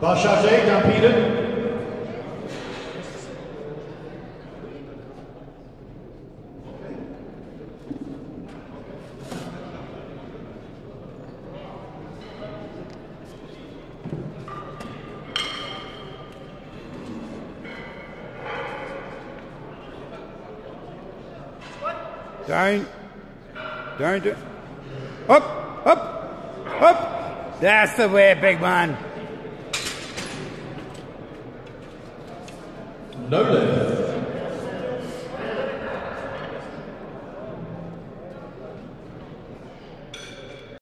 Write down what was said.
Bal chargé, dan Pieter. Down. Down to. Up. That's the way, big man. Nolan.